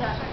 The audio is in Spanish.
Gracias.